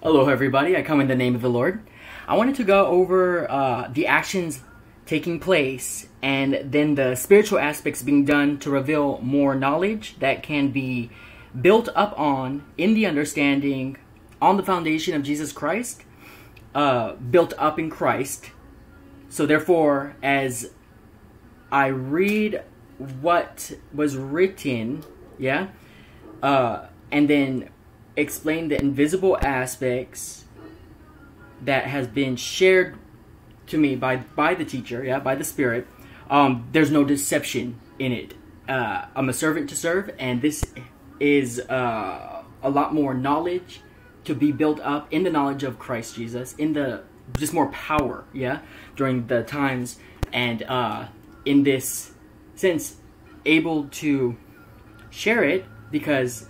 Hello, everybody. I come in the name of the Lord. I wanted to go over uh, the actions taking place and then the spiritual aspects being done to reveal more knowledge that can be built up on in the understanding on the foundation of Jesus Christ, uh, built up in Christ. So, therefore, as I read what was written, yeah, uh, and then explain the invisible aspects that has been shared to me by by the teacher, yeah, by the Spirit. Um, there's no deception in it. Uh, I'm a servant to serve, and this is uh, a lot more knowledge to be built up in the knowledge of Christ Jesus, in the just more power, yeah, during the times, and uh, in this sense, able to share it because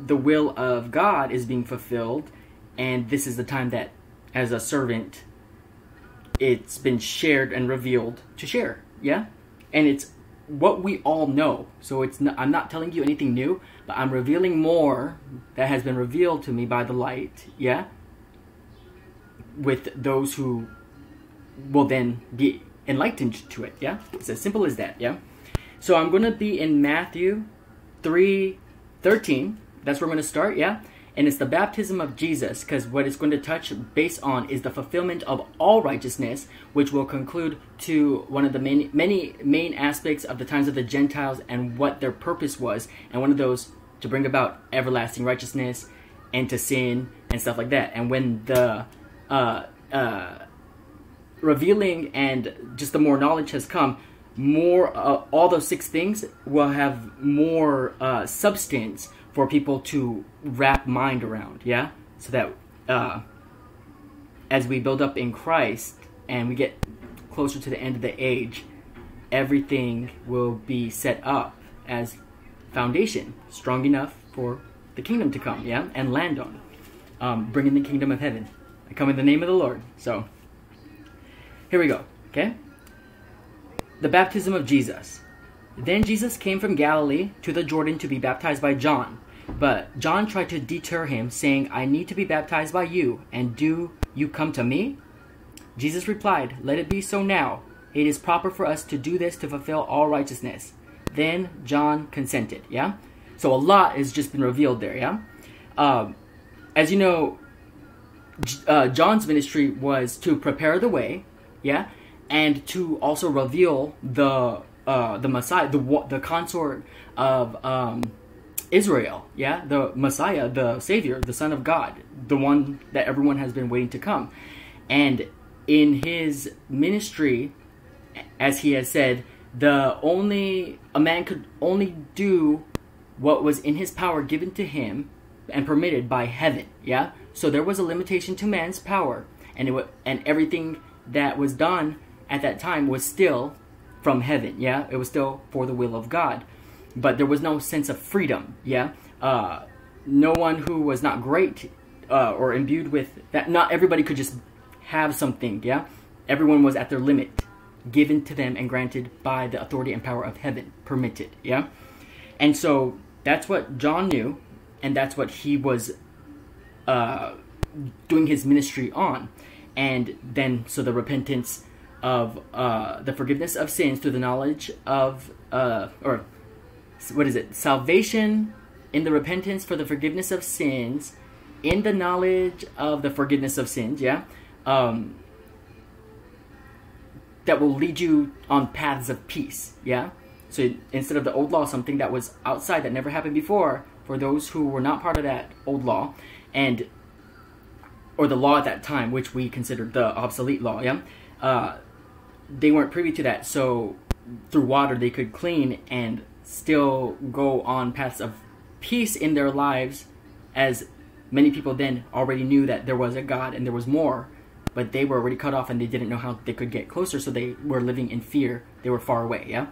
the will of God is being fulfilled, and this is the time that, as a servant, it's been shared and revealed to share. Yeah, and it's what we all know. So it's not, I'm not telling you anything new, but I'm revealing more that has been revealed to me by the light. Yeah, with those who will then be enlightened to it. Yeah, it's as simple as that. Yeah. So I'm to be in Matthew 3 13. That's where I'm going to start. Yeah and it's the baptism of Jesus because what it's going to touch base on is the fulfillment of all righteousness, which will conclude to one of the many, many main aspects of the times of the Gentiles and what their purpose was, and one of those to bring about everlasting righteousness and to sin and stuff like that. And when the uh, uh, revealing and just the more knowledge has come, more uh, all those six things will have more uh, substance for people to wrap mind around, yeah? So that uh, as we build up in Christ and we get closer to the end of the age, everything will be set up as foundation, strong enough for the kingdom to come, yeah? And land on, um, bringing the kingdom of heaven. I come in the name of the Lord. So, here we go, okay? The baptism of Jesus. Then Jesus came from Galilee to the Jordan to be baptized by John. But John tried to deter him, saying, I need to be baptized by you, and do you come to me? Jesus replied, Let it be so now. It is proper for us to do this to fulfill all righteousness. Then John consented, yeah? So a lot has just been revealed there, yeah? Um, as you know, uh, John's ministry was to prepare the way, yeah? And to also reveal the uh, the Messiah, the the consort of um, Israel, yeah, the Messiah, the Savior, the Son of God, the one that everyone has been waiting to come. And in his ministry, as he has said, the only a man could only do what was in his power given to him and permitted by heaven, yeah? So there was a limitation to man's power, and it and everything that was done at that time was still from heaven, yeah? It was still for the will of God but there was no sense of freedom. Yeah, uh, no one who was not great uh, or imbued with that. Not everybody could just have something. Yeah, everyone was at their limit, given to them and granted by the authority and power of heaven, permitted. Yeah, and so that's what John knew, and that's what he was uh, doing his ministry on, and then so the repentance of uh, the forgiveness of sins through the knowledge of uh, or what is it? Salvation in the repentance for the forgiveness of sins, in the knowledge of the forgiveness of sins, yeah? Um, that will lead you on paths of peace, yeah? So instead of the old law, something that was outside that never happened before, for those who were not part of that old law, and or the law at that time, which we considered the obsolete law, yeah, uh, they weren't privy to that. So through water, they could clean and still go on paths of peace in their lives as many people then already knew that there was a God and there was more, but they were already cut off and they didn't know how they could get closer, so they were living in fear. They were far away, yeah?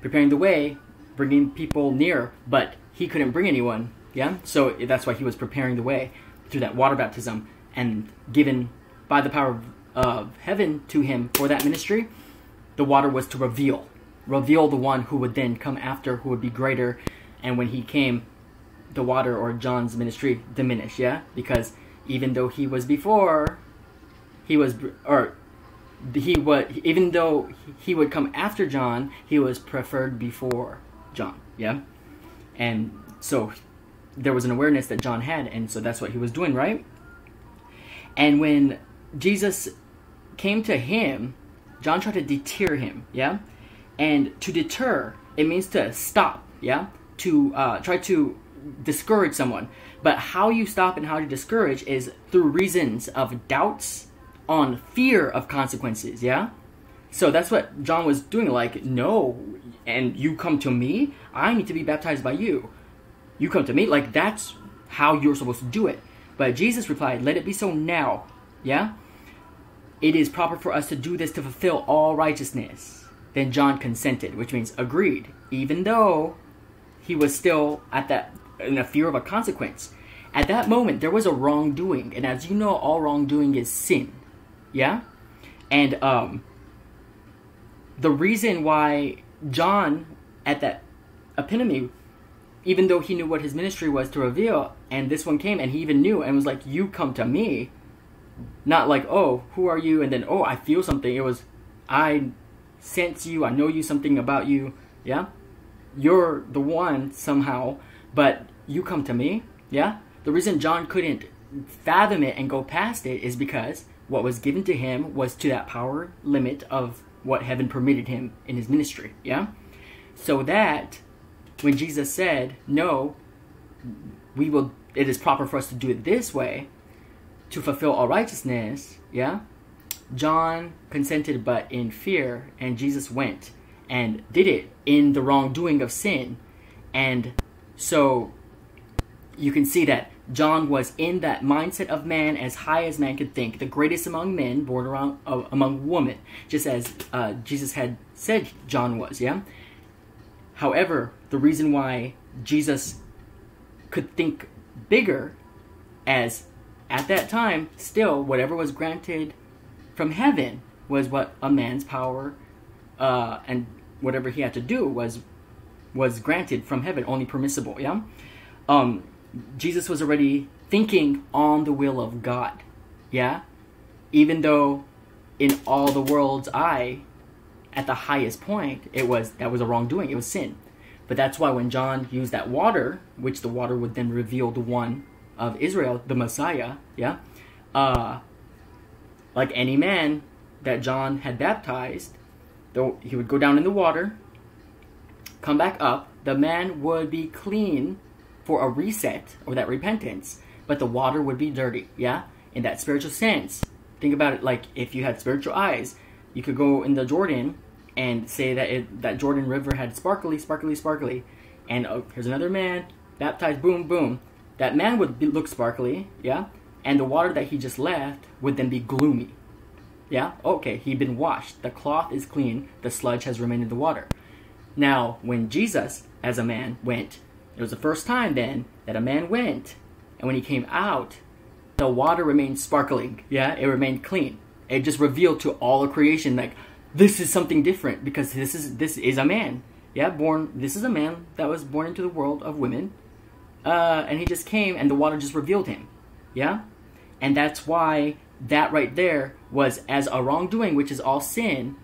Preparing the way, bringing people near, but he couldn't bring anyone, yeah? So that's why he was preparing the way through that water baptism and given by the power of heaven to him for that ministry. The water was to reveal reveal the one who would then come after, who would be greater. And when he came, the water or John's ministry diminished, yeah? Because even though he was before, he was, or he would, even though he would come after John, he was preferred before John. Yeah? And so there was an awareness that John had, and so that's what he was doing, right? And when Jesus came to him, John tried to deter him, yeah? And to deter, it means to stop, yeah? To uh, try to discourage someone. But how you stop and how to discourage is through reasons of doubts on fear of consequences, yeah? So that's what John was doing. Like, no, and you come to me, I need to be baptized by you. You come to me, like, that's how you're supposed to do it. But Jesus replied, Let it be so now, yeah? It is proper for us to do this to fulfill all righteousness. Then John consented, which means agreed, even though he was still at that in a fear of a consequence. At that moment, there was a wrongdoing, and as you know, all wrongdoing is sin. Yeah? And um the reason why John at that epitome even though he knew what his ministry was to reveal and this one came and he even knew and was like you come to me not like oh who are you and then oh i feel something it was i sense you i know you something about you yeah? You're the one somehow but you come to me yeah? The reason john couldn't fathom it and go past it is because what was given to him was to that power limit of what heaven permitted him in his ministry yeah? So that when jesus said no we will it is proper for us to do it this way to fulfill all righteousness, yeah, John consented but in fear, and Jesus went and did it in the wrongdoing of sin. And so you can see that John was in that mindset of man as high as man could think, the greatest among men, born around uh, among women, just as uh, Jesus had said John was, yeah? However, the reason why Jesus could think bigger as at that time, still, whatever was granted from heaven was what a man's power uh, and whatever he had to do was was granted from heaven, only permissible. Yeah, um, Jesus was already thinking on the will of God. Yeah, even though in all the world's eye, at the highest point, it was that was a wrongdoing. It was sin. But that's why when John used that water, which the water would then reveal the one of Israel, the Messiah, yeah, uh, like any man that John had baptized, though he would go down in the water, come back up, the man would be clean for a reset or that repentance, but the water would be dirty, yeah, in that spiritual sense. Think about it like if you had spiritual eyes, you could go in the Jordan and say that it, that Jordan River had sparkly, sparkly, sparkly, and oh, here's another man baptized, boom, boom. That man would be, look sparkly, yeah, and the water that he just left would then be gloomy. Yeah, okay, he'd been washed. The cloth is clean, the sludge has remained in the water. Now, when Jesus, as a man, went, it was the first time then that a man went, and when he came out, the water remained sparkling. Yeah, it remained clean. It just revealed to all of creation, like, this is something different because this is this is a man. Yeah, born. This is a man that was born into the world of women uh, and he just came and the water just revealed him. Yeah? And that's why that right there was as a wrongdoing, which is all sin,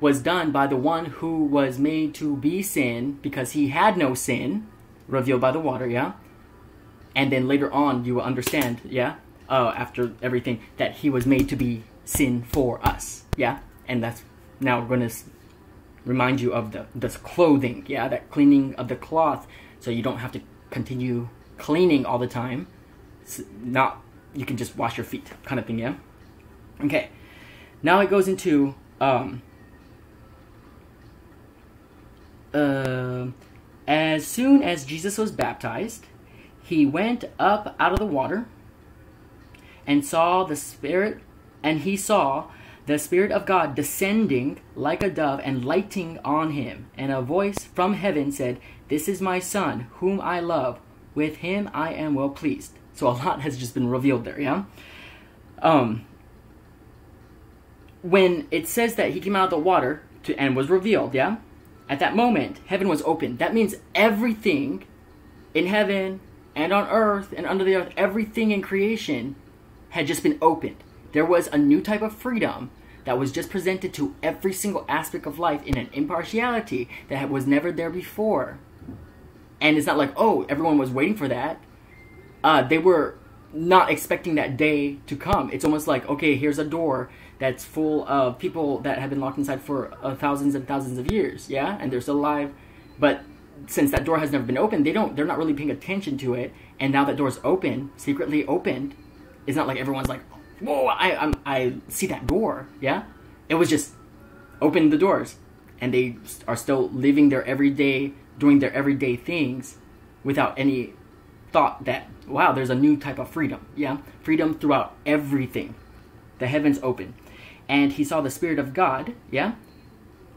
was done by the one who was made to be sin because he had no sin, revealed by the water, yeah? And then later on, you will understand, yeah, uh, after everything, that he was made to be sin for us, yeah? And that's now we're going to remind you of the, the clothing, yeah, that cleaning of the cloth so you don't have to continue cleaning all the time. It's not you can just wash your feet kind of thing, yeah. Okay, now it goes into um, uh, as soon as Jesus was baptized, he went up out of the water and saw the Spirit, and he saw the Spirit of God descending like a dove and lighting on him. And a voice from heaven said, This is my Son, whom I love. With him I am well pleased. So a lot has just been revealed there, yeah? Um, when it says that he came out of the water to, and was revealed, yeah? At that moment, heaven was open. That means everything in heaven and on earth and under the earth, everything in creation had just been opened. There was a new type of freedom that was just presented to every single aspect of life in an impartiality that was never there before. And it's not like, oh, everyone was waiting for that. Uh, they were not expecting that day to come. It's almost like, okay, here's a door that's full of people that have been locked inside for uh, thousands and thousands of years, yeah, and they're still alive. But since that door has never been opened, they don't, they're not really paying attention to it. And now that door's open, secretly opened, it's not like everyone's like, whoa, I, I'm, I see that door, yeah. It was just open the doors, and they are still living their everyday, doing their everyday things, without any thought that wow, there's a new type of freedom. Yeah, freedom throughout everything. The heavens open, and he saw the Spirit of God. Yeah,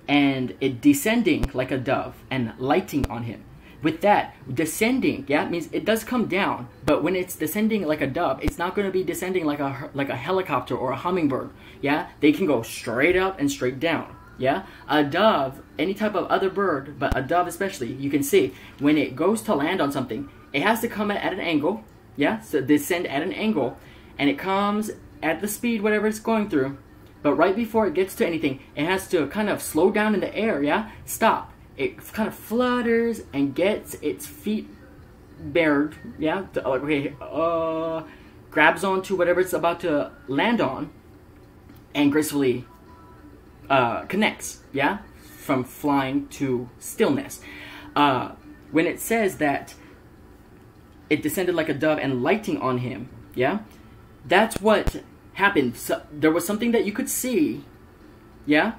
and it descending like a dove and lighting on him. With that, descending, yeah, means it does come down, but when it's descending like a dove, it's not going to be descending like a like a helicopter or a hummingbird. Yeah, they can go straight up and straight down. Yeah, a dove, any type of other bird, but a dove especially, you can see when it goes to land on something, it has to come at, an angle, yeah, so descend at an angle, and it comes at the speed whatever it's going through. But right before it gets to anything, it has to kind of slow down in the air, yeah, stop. It kind of flutters and gets its feet bared, yeah, to, okay, uh, grabs onto whatever it's about to land on, and gracefully uh, connects, yeah, from flying to stillness. Uh, when it says that it descended like a dove and lighting on him. Yeah? That's what happened. So, there was something that you could see. Yeah?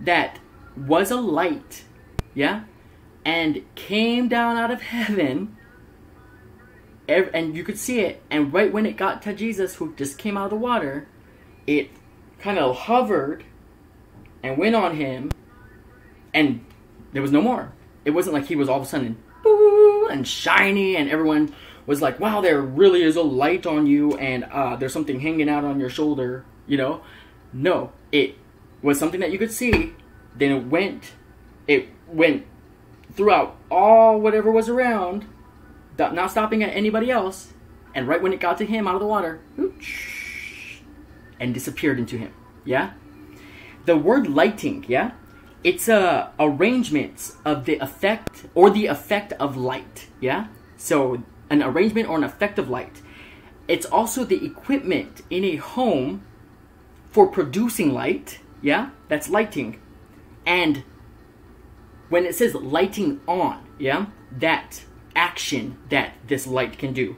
That was a light. Yeah? And came down out of heaven. And you could see it. And right when it got to Jesus, who just came out of the water, it kind of hovered and went on him. And there was no more. It wasn't like he was all of a sudden and shiny, and everyone was like, wow, there really is a light on you, and uh, there's something hanging out on your shoulder, you know? No, it was something that you could see. Then it went, it went throughout all whatever was around, not stopping at anybody else, and right when it got to him out of the water, and disappeared into him. Yeah? The word lighting, yeah? It's a arrangement of the effect or the effect of light yeah? So an arrangement or an effect of light. It's also the equipment in a home for producing light yeah? That's lighting. And when it says lighting on yeah? That action that this light can do.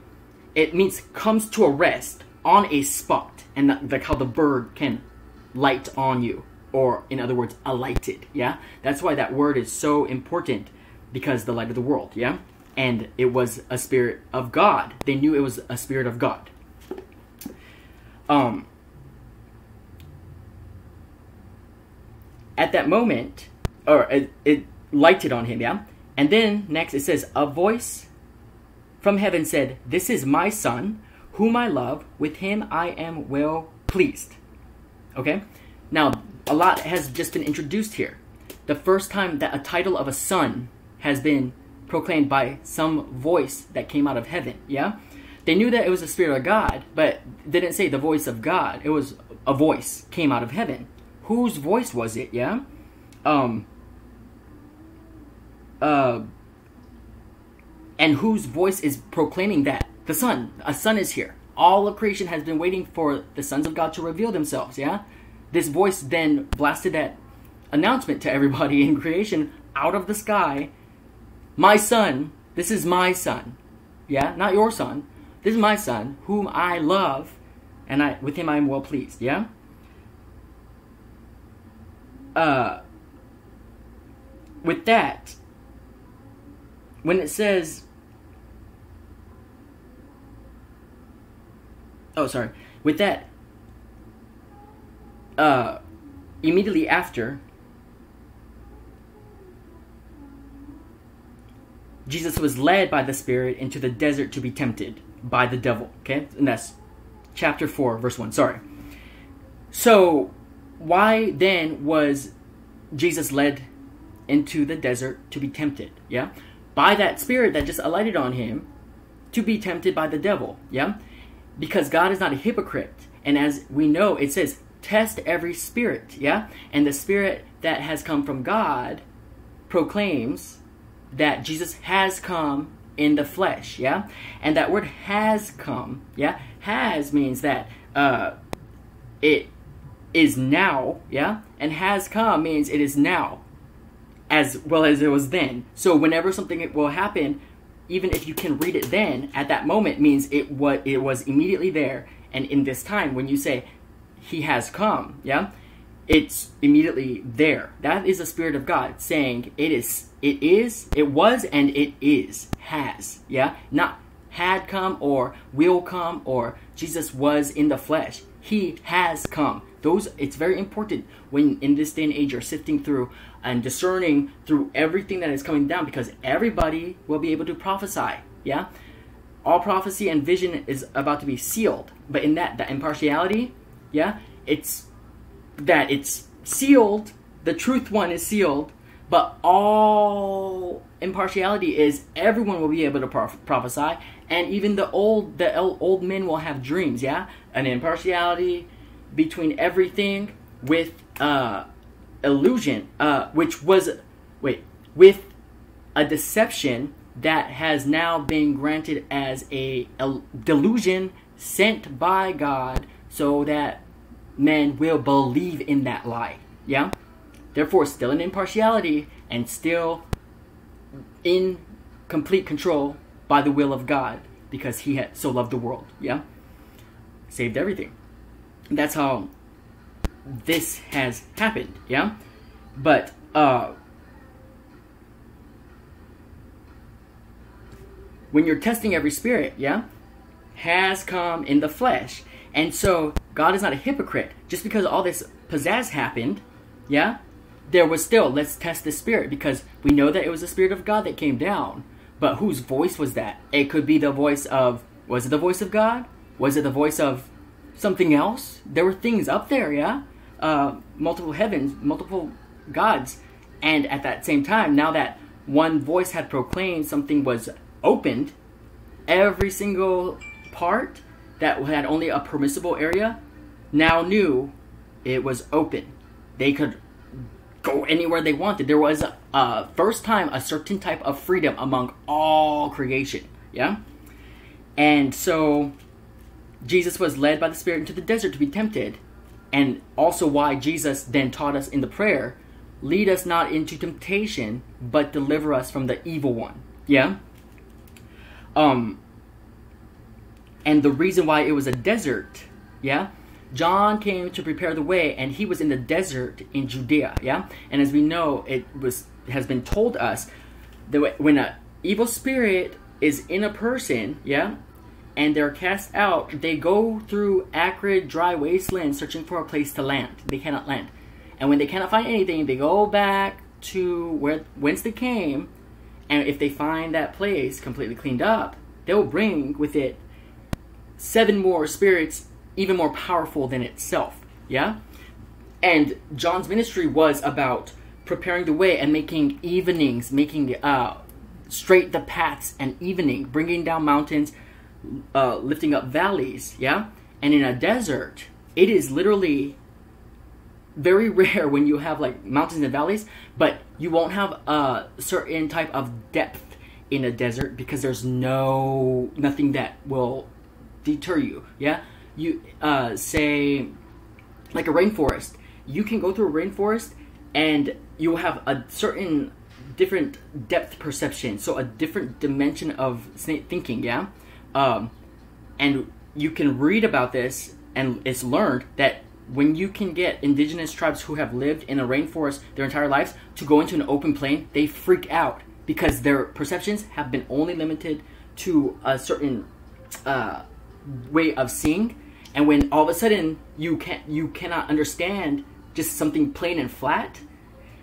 It means comes to a rest on a spot and like how the bird can light on you or in other words, alighted. Yeah, that's why that word is so important because the light of the world. Yeah, and it was a spirit of God. They knew it was a spirit of God. Um, at that moment, or it, it lighted on him. Yeah, and then next it says, a voice from heaven said, "This is my son, whom I love. With him I am well pleased." Okay. Now, a lot has just been introduced here. The first time that a title of a son has been proclaimed by some voice that came out of heaven, yeah? They knew that it was the Spirit of God, but didn't say the voice of God. It was a voice came out of heaven. Whose voice was it, yeah? Um, uh, and whose voice is proclaiming that? The Son. A Son is here. All of creation has been waiting for the sons of God to reveal themselves, yeah? This voice then blasted that announcement to everybody in creation out of the sky My son, this is my son. Yeah, not your son. This is my son, whom I love, and I with him I am well pleased. Yeah? Uh, with that, when it says, oh, sorry, with that, uh, immediately after, Jesus was led by the Spirit into the desert to be tempted by the devil. Okay? And that's chapter 4, verse 1. Sorry. So, why then was Jesus led into the desert to be tempted? Yeah? By that Spirit that just alighted on him to be tempted by the devil. Yeah? because God is not a hypocrite. And as we know, it says, test every spirit, yeah? And the spirit that has come from God proclaims that Jesus has come in the flesh, yeah? And that word has come, yeah? Has means that uh, it is now, yeah? And has come means it is now, as well as it was then. So whenever something will happen, even if you can read it then, at that moment means it what it was immediately there. And in this time, when you say he has come, yeah? It's immediately there. That is the Spirit of God saying it is, it is, it was, and it is, has, yeah? Not had come or will come or Jesus was in the flesh. He has come. Those it's very important when in this day and age you're sifting through and discerning through everything that is coming down because everybody will be able to prophesy. Yeah? All prophecy and vision is about to be sealed. But in that that impartiality, yeah, it's that it's sealed, the truth one is sealed, but all impartiality is everyone will be able to prophesy and even the old the old men will have dreams yeah? An impartiality between everything with uh illusion uh which was wait with a deception that has now been granted as a, a delusion sent by God so that men will believe in that lie yeah therefore still in impartiality and still in complete control by the will of God because he had so loved the world. Yeah? Saved everything. That's how this has happened. Yeah? But, uh, when you're testing every spirit, yeah, has come in the flesh. And so God is not a hypocrite. Just because all this pizzazz happened, yeah, there was still, let's test the spirit because we know that it was the spirit of God that came down. But whose voice was that? It could be the voice of, was it the voice of God? Was it the voice of something else? There were things up there, yeah? Uh, multiple heavens, multiple gods. And at that same time, now that one voice had proclaimed something was opened, every single part that had only a permissible area now knew it was open. They could go anywhere they wanted. There was a, first time a certain type of freedom among all creation. Yeah? And so Jesus was led by the Spirit into the desert to be tempted. And also why Jesus then taught us in the prayer, lead us not into temptation, but deliver us from the evil one. Yeah? Um and the reason why it was a desert, yeah, John came to prepare the way, and he was in the desert in Judea. Yeah, and as we know, it was has been told us that when an evil spirit is in a person, yeah, and they're cast out, they go through acrid, dry wastelands searching for a place to land. They cannot land, and when they cannot find anything, they go back to where whence they came, and if they find that place completely cleaned up, they will bring with it seven more spirits even more powerful than itself. Yeah? And John's ministry was about preparing the way and making evenings, making uh, straight the paths and evening, bringing down mountains, uh, lifting up valleys. Yeah? And in a desert, it is literally very rare when you have like mountains and valleys, but you won't have a certain type of depth in a desert because there's no nothing that will deter you. Yeah, you uh, say like a rainforest you can go through a rainforest and you will have a certain different depth perception so a different dimension of thinking yeah um, and you can read about this and it's learned that when you can get indigenous tribes who have lived in a rainforest their entire lives to go into an open plain they freak out because their perceptions have been only limited to a certain uh, way of seeing and when all of a sudden you can't you cannot understand just something plain and flat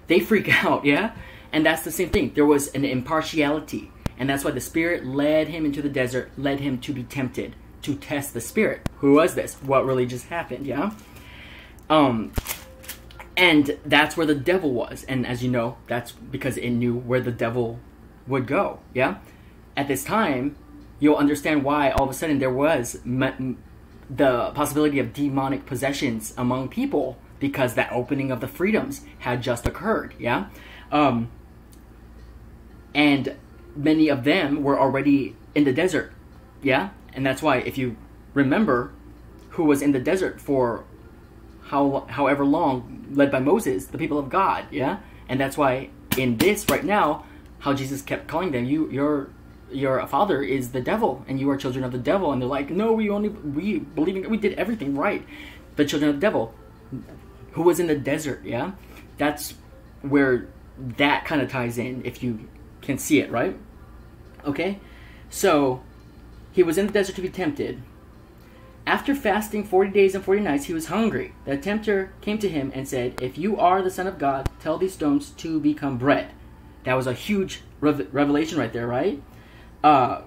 they freak out yeah? And that's the same thing. There was an impartiality and that's why the spirit led him into the desert led him to be tempted to test the spirit. Who was this? What really just happened yeah? Um and that's where the devil was and as you know that's because it knew where the devil would go yeah? At this time you'll understand why all of a sudden there was the possibility of demonic possessions among people because that opening of the freedoms had just occurred. Yeah, um, and many of them were already in the desert. Yeah, and that's why if you remember who was in the desert for how however long led by Moses, the people of God, yeah? And that's why in this right now, how Jesus kept calling them, you your your father is the devil and you are children of the devil and they're like, No, we only we believe believing we did everything right. The children of the devil who was in the desert, yeah? That's where that kind of ties in if you can see it, right? Okay? So he was in the desert to be tempted after fasting 40 days and 40 nights, he was hungry. The tempter came to him and said, If you are the Son of God, tell these stones to become bread. That was a huge revelation right there, right? Uh,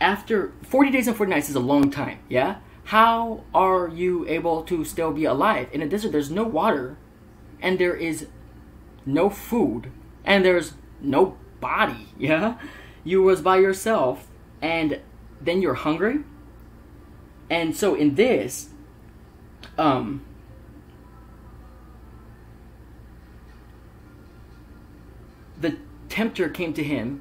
after 40 days and 40 nights is a long time, yeah? How are you able to still be alive? In a desert, there's no water, and there is no food, and there's no body, yeah? You was by yourself, and then you're hungry. And so in this, um, tempter came to him.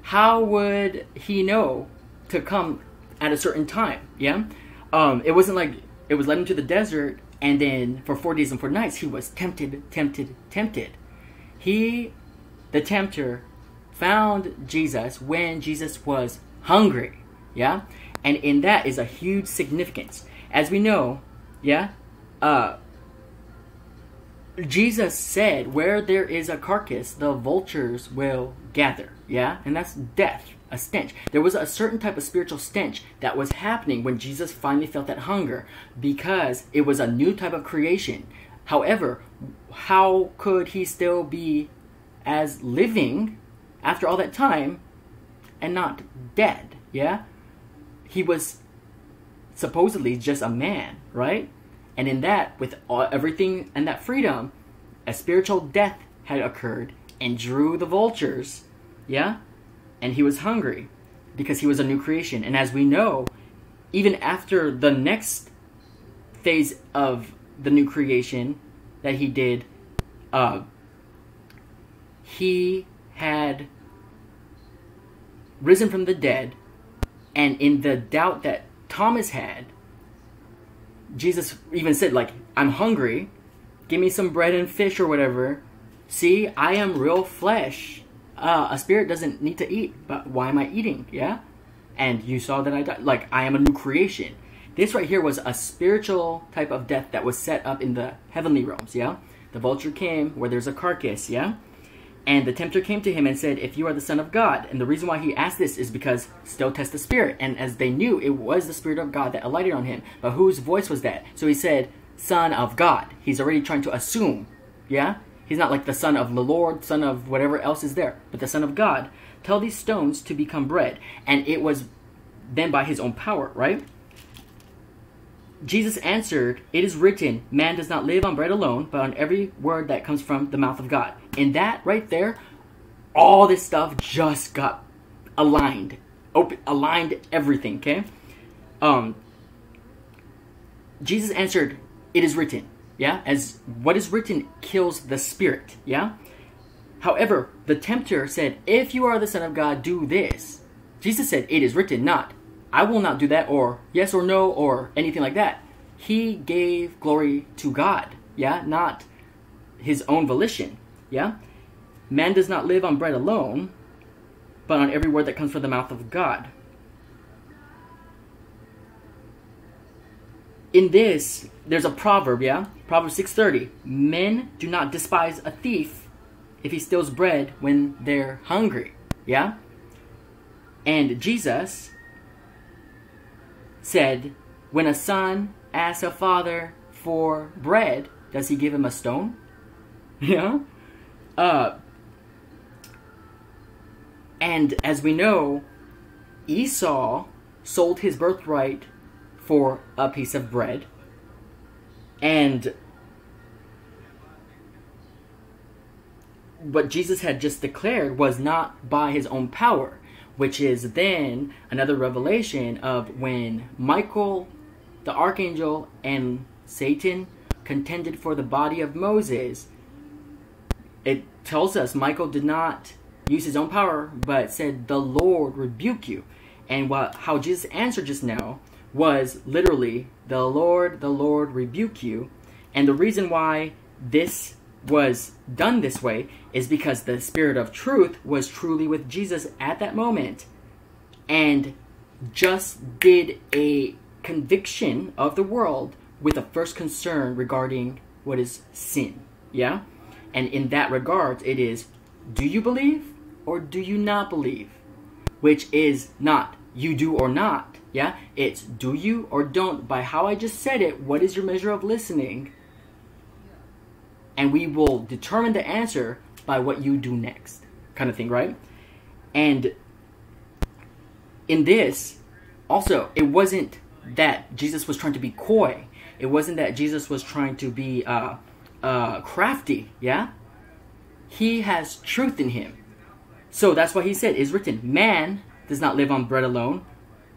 How would he know to come at a certain time? Yeah, um, it wasn't like it was led him to the desert, and then for four days and four nights he was tempted, tempted, tempted. He, the tempter, found Jesus when Jesus was hungry. Yeah? And in that is a huge significance. As we know, yeah, uh, Jesus said, Where there is a carcass, the vultures will gather. Yeah? And that's death, a stench. There was a certain type of spiritual stench that was happening when Jesus finally felt that hunger because it was a new type of creation. However, how could he still be as living after all that time and not dead, yeah? He was supposedly just a man, right? And in that, with all, everything and that freedom, a spiritual death had occurred and drew the vultures, yeah? And he was hungry because he was a new creation. And as we know, even after the next phase of the new creation that he did, uh, he had risen from the dead, and in the doubt that Thomas had, Jesus even said, like, I'm hungry, give me some bread and fish or whatever. See, I am real flesh. Uh, a spirit doesn't need to eat, but why am I eating? Yeah? And you saw that I died. Like, I am a new creation. This right here was a spiritual type of death that was set up in the heavenly realms, yeah? The vulture came where there's a carcass, yeah? And the tempter came to him and said, If you are the Son of God. And the reason why he asked this is because still test the Spirit. And as they knew, it was the Spirit of God that alighted on him. But whose voice was that? So he said, Son of God. He's already trying to assume. Yeah? He's not like the Son of the Lord, Son of whatever else is there, but the Son of God. Tell these stones to become bread. And it was then by his own power, right? Jesus answered, It is written, man does not live on bread alone, but on every word that comes from the mouth of God. In that right there, all this stuff just got aligned. Open, aligned everything, okay? Um, Jesus answered, It is written, yeah? As what is written kills the spirit, yeah? However, the tempter said, If you are the Son of God, do this. Jesus said, It is written, not I will not do that, or yes or no, or anything like that. He gave glory to God, yeah, not his own volition, yeah. Man does not live on bread alone, but on every word that comes from the mouth of God. In this, there's a proverb, yeah? Proverb 6:30. Men do not despise a thief if he steals bread when they're hungry, yeah? And Jesus said, When a son asks a father for bread, does he give him a stone? Yeah? And as we know, Esau sold his birthright for a piece of bread. And what Jesus had just declared was not by his own power. which is then another revelation of when Michael, the archangel, and Satan contended for the body of Moses. It tells us Michael did not use his own power, but said, The Lord rebuke you. And what, how Jesus answered just now was literally, The Lord, the Lord rebuke you. And the reason why this was done this way is because the Spirit of truth was truly with Jesus at that moment and just did a conviction of the world with a first concern regarding what is sin. Yeah? And in that regard, it is do you believe or do you not believe? Which is not you do or not. Yeah? It's do you or don't. By how I just said it, what is your measure of listening? and we will determine the answer by what you do next, kind of thing, right? And in this, also, it wasn't that Jesus was trying to be coy. It wasn't that Jesus was trying to be uh, uh, crafty, yeah? He has truth in him. So that's why he said, is written, man does not live on bread alone,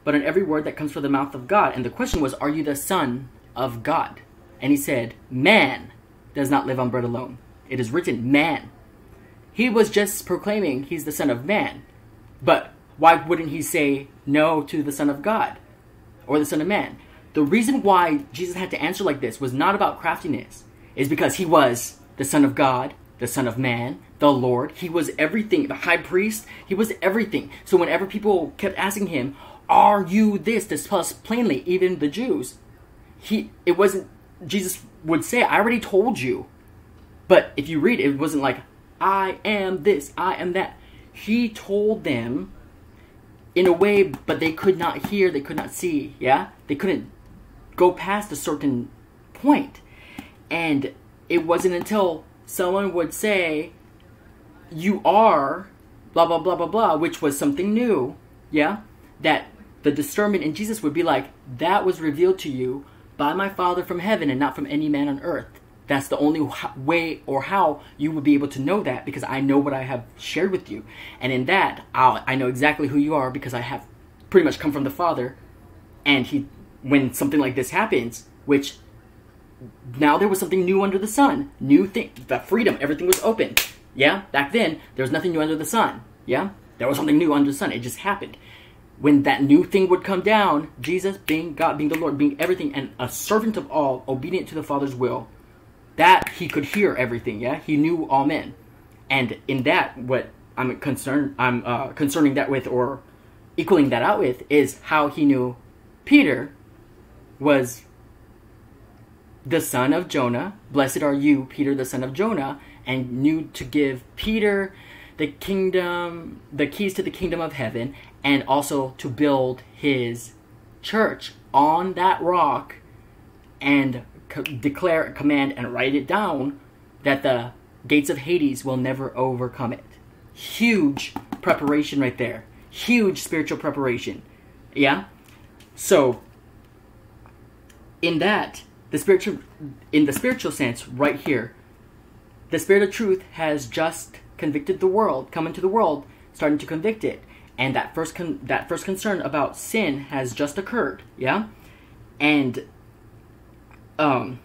but on every word that comes from the mouth of God. And the question was, are you the son of God? And he said, man does not live on bread alone. It is written, man. He was just proclaiming he's the Son of Man. But why wouldn't he say no to the Son of God or the Son of Man? The reason why Jesus had to answer like this was not about craftiness, is because he was the Son of God, the Son of Man, the Lord. He was everything. The high priest, he was everything. So whenever people kept asking him, Are you this? This plus plainly, even the Jews, he it wasn't Jesus would say, I already told you. But if you read it, it wasn't like, I am this, I am that. He told them in a way, but they could not hear, they could not see, yeah? They couldn't go past a certain point. And it wasn't until someone would say, You are blah, blah, blah, blah, blah, which was something new, yeah? That the discernment in Jesus would be like, That was revealed to you by my Father from heaven and not from any man on earth. That's the only way or how you would be able to know that because I know what I have shared with you. And in that, I'll, I know exactly who you are because I have pretty much come from the Father. And he, when something like this happens, which now there was something new under the sun, new thing, the freedom, everything was open. Yeah, back then there was nothing new under the sun. Yeah, there was something new under the sun. It just happened when that new thing would come down, Jesus being God, being the Lord, being everything, and a servant of all, obedient to the Father's will, that he could hear everything. Yeah, he knew all men, and in that, what I'm concerned, I'm uh, concerning that with, or equaling that out with, is how he knew Peter was the son of Jonah. Blessed are you, Peter, the son of Jonah, and knew to give Peter the kingdom, the keys to the kingdom of heaven, and also to build his church on that rock and co- declare, command, and write it down that the gates of Hades will never overcome it. Huge preparation right there. Huge spiritual preparation. Yeah? So, in that, the spiritual, in the spiritual sense, right here, the Spirit of truth has just convicted the world, come into the world, starting to convict it. And that first that first concern about sin has just occurred yeah? And um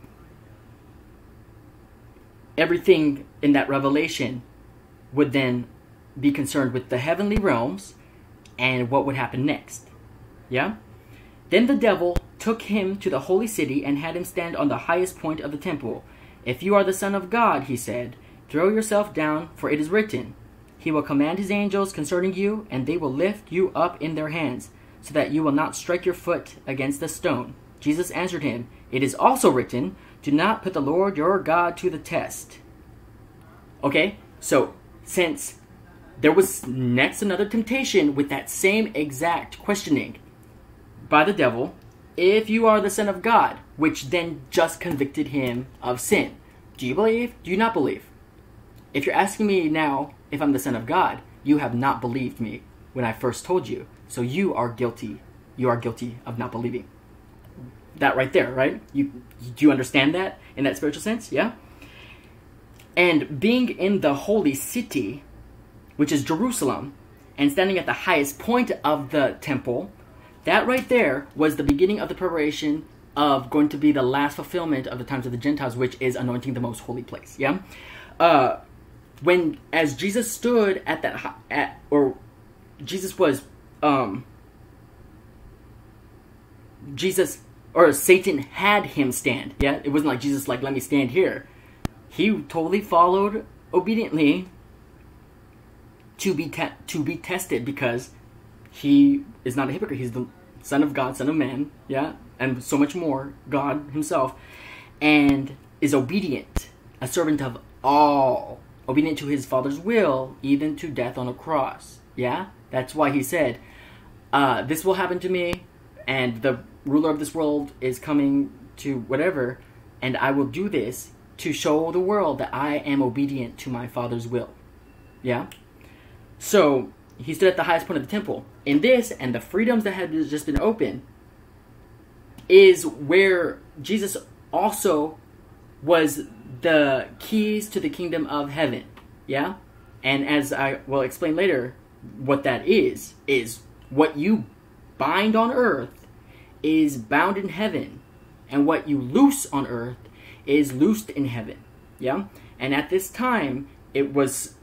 everything in that revelation would then be concerned with the heavenly realms and what would happen next yeah? Then the devil took him to the holy city and had him stand on the highest point of the temple if you are the son of god he said throw yourself down for it is written he will command his angels concerning you, and they will lift you up in their hands, so that you will not strike your foot against a stone. Jesus answered him, It is also written, Do not put the Lord your God to the test. Okay, so since there was next another temptation with that same exact questioning by the devil, if you are the Son of God, which then just convicted him of sin. Do you believe? Do you not believe? If you're asking me now, if I'm the Son of God, you have not believed me when I first told you. So you are guilty. You are guilty of not believing. That right there, right? You do you understand that in that spiritual sense? Yeah? And being in the holy city, which is Jerusalem, and standing at the highest point of the temple, that right there was the beginning of the preparation of going to be the last fulfillment of the times of the Gentiles, which is anointing the most holy place. Yeah, uh, when as Jesus stood at that at or Jesus was um, Jesus or Satan had him stand. Yeah, it wasn't like Jesus like let me stand here. He totally followed obediently to be to be tested because he is not a hypocrite. He's the son of God, son of man. Yeah, and so much more, God Himself, and is obedient, a servant of all, obedient to His Father's will, even to death on a cross. Yeah, that's why He said, uh, "This will happen to me, and the ruler of this world is coming to whatever, and I will do this to show the world that I am obedient to my Father's will." Yeah. So he stood at the highest point of the temple. And this and the freedoms that had just been opened, is where Jesus also was the keys to the kingdom of heaven. Yeah? And as I will explain later, what that is, is what you bind on earth is bound in heaven, and what you loose on earth is loosed in heaven. Yeah? And at this time, it was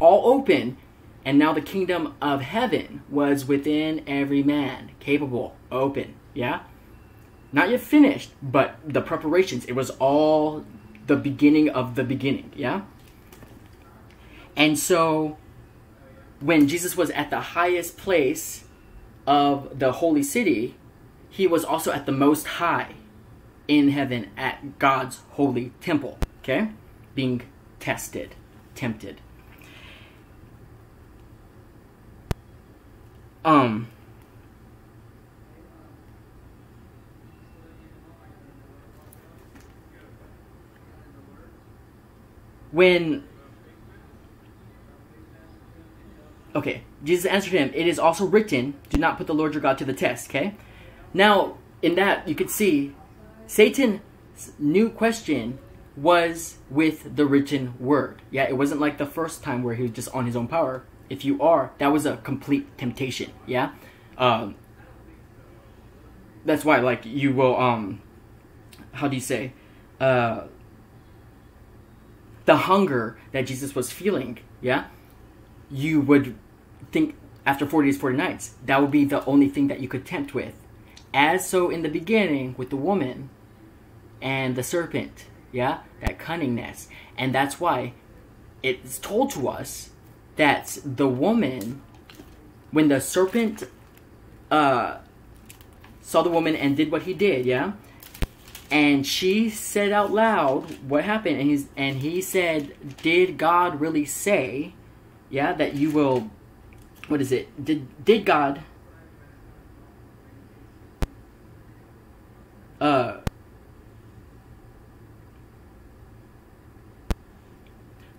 all open, and now the kingdom of heaven was within every man, capable, open. Yeah? Not yet finished, but the preparations, it was all the beginning of the beginning. Yeah? And so, when Jesus was at the highest place of the holy city, he was also at the most high in heaven at God's holy temple. Okay? Being tested, tempted. Um, when okay jesus answered him it is also written do not put the lord your god to the test okay? Now in that you could see satan's new question was with the written word. Yeah it wasn't like the first time where he was just on his own power if you are that was a complete temptation yeah um that's why like you will um how do you say uh the hunger that Jesus was feeling, yeah, you would think after 40 days, 40 nights, that would be the only thing that you could tempt with. As so in the beginning with the woman and the serpent, yeah, that cunningness. And that's why it's told to us that the woman, when the serpent uh, saw the woman and did what he did, yeah, and she said out loud what happened and he's and he said did god really say yeah that you will what is it? Did did god uh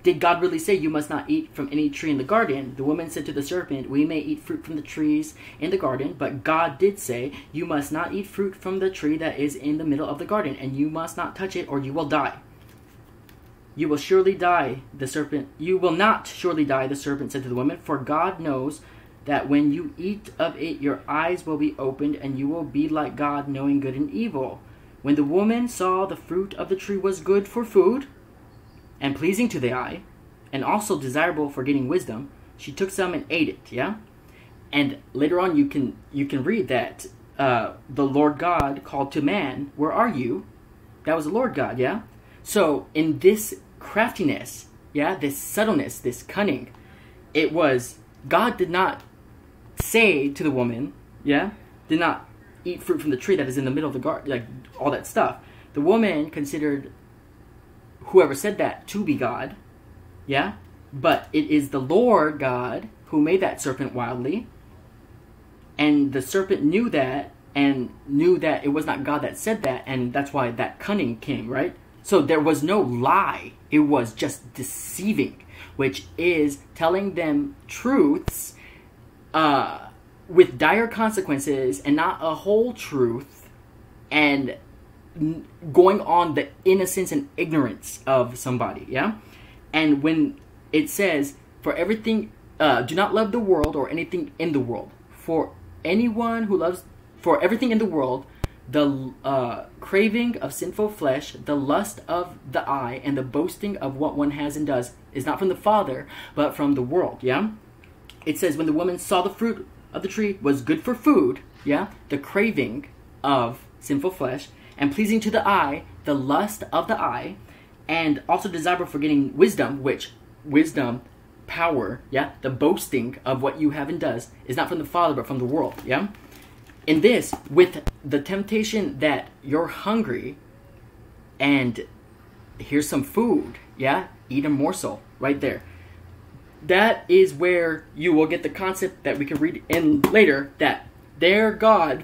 Did God really say, You must not eat from any tree in the garden? The woman said to the serpent, We may eat fruit from the trees in the garden, but God did say, You must not eat fruit from the tree that is in the middle of the garden, and you must not touch it, or you will die. You will surely die, the serpent. You will not surely die, the serpent said to the woman, for God knows that when you eat of it, your eyes will be opened, and you will be like God, knowing good and evil. When the woman saw the fruit of the tree was good for food, and pleasing to the eye, and also desirable for getting wisdom, she took some and ate it. Yeah, and later on you can you can read that uh, the Lord God called to man, "Where are you?" That was the Lord God. Yeah. So in this craftiness, yeah, this subtleness, this cunning, it was God did not say to the woman, yeah, did not eat fruit from the tree that is in the middle of the garden, like all that stuff. The woman considered whoever said that to be God. Yeah? But it is the Lord God who made that serpent wildly. And the serpent knew that and knew that it was not God that said that, and that's why that cunning came, right? So there was no lie, it was just deceiving, which is telling them truths uh, with dire consequences and not a whole truth and going on the innocence and ignorance of somebody, yeah? And when it says, for everything uh, do not love the world or anything in the world. For anyone who loves, for everything in the world, the uh, craving of sinful flesh, the lust of the eye, and the boasting of what one has and does is not from the Father, but from the world. Yeah? It says, when the woman saw the fruit of the tree was good for food, yeah? The craving of sinful flesh, and pleasing to the eye, the lust of the eye, and also desirable for getting wisdom, which wisdom, power, yeah? The boasting of what you have and does is not from the Father, but from the world, yeah? in this with the temptation that you're hungry and here's some food yeah eat a morsel right there that is where you will get the concept that we can read in later that their god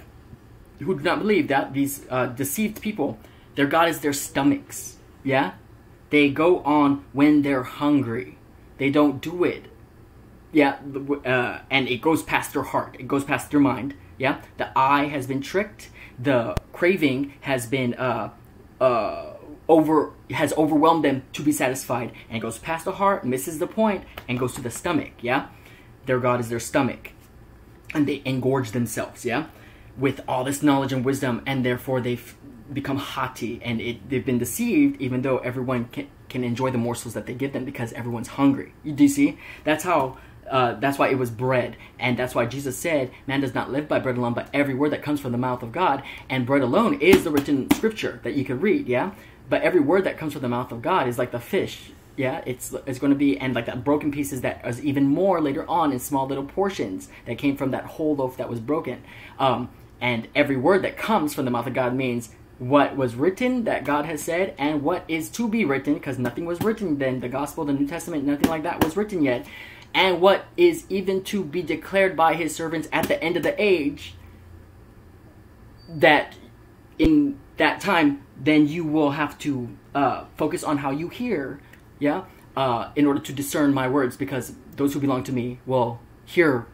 who do not believe that these uh, deceived people their god is their stomachs. Yeah? They go on when they're hungry. They don't do it. Yeah uh, and it goes past their heart. It goes past their mind. Yeah, the eye has been tricked. The craving has been uh, uh, over has overwhelmed them to be satisfied, and goes past the heart, misses the point, and goes to the stomach. Yeah, their god is their stomach, and they engorge themselves. Yeah, with all this knowledge and wisdom, and therefore they've become haughty, and it, they've been deceived, even though everyone can can enjoy the morsels that they give them because everyone's hungry. You, do you see? That's how uh, that's why it was bread. And that's why Jesus said, Man does not live by bread alone, but every word that comes from the mouth of God. And bread alone is the written scripture that you can read, yeah? But every word that comes from the mouth of God is like the fish, yeah? It's, it's going to be, and like that broken pieces that is even more later on in small little portions that came from that whole loaf that was broken. Um, and every word that comes from the mouth of God means what was written that God has said and what is to be written, because nothing was written then. The Gospel, the New Testament, nothing like that was written yet and what is even to be declared by his servants at the end of the age, that in that time, then you will have to uh, focus on how you hear, yeah, uh, in order to discern my words, because those who belong to me will hear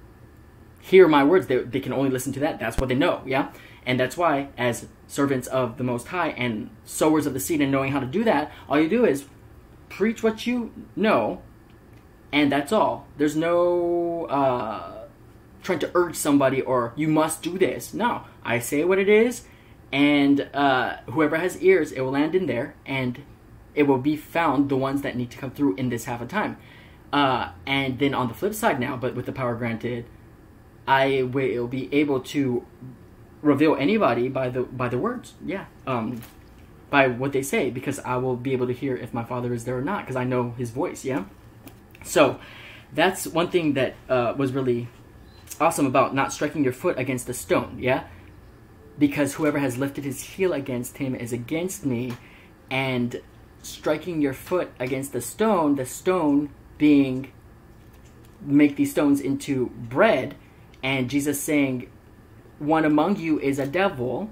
hear my words. They, they can only listen to that. That's what they know, yeah, and that's why as servants of the Most High and sowers of the seed and knowing how to do that, all you do is preach what you know and that's all. There's no uh, trying to urge somebody or you must do this. No, I say what it is, and uh, whoever has ears, it will land in there, and it will be found the ones that need to come through in this half of time. Uh, and then on the flip side now, but with the power granted, I will be able to reveal anybody by the by the words. Yeah. Um, by what they say because I will be able to hear if my father is there or not because I know his voice. Yeah. So that's one thing that uh, was really awesome about not striking your foot against a stone, yeah? Because whoever has lifted his heel against him is against me, and striking your foot against the stone, the stone being make these stones into bread, and Jesus saying, One among you is a devil,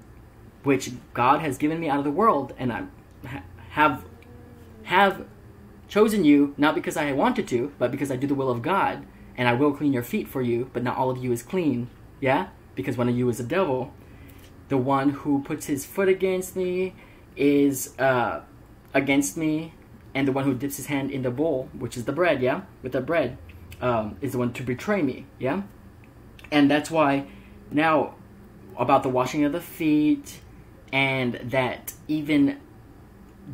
which God has given me out of the world, and I have have chosen you not because I wanted to, but because I do the will of God, and I will clean your feet for you, but not all of you is clean. Yeah? Because one of you is a devil. The one who puts his foot against me is uh, against me, and the one who dips his hand in the bowl, which is the bread, yeah? With the bread, um, is the one to betray me, yeah? And that's why now about the washing of the feet, and that even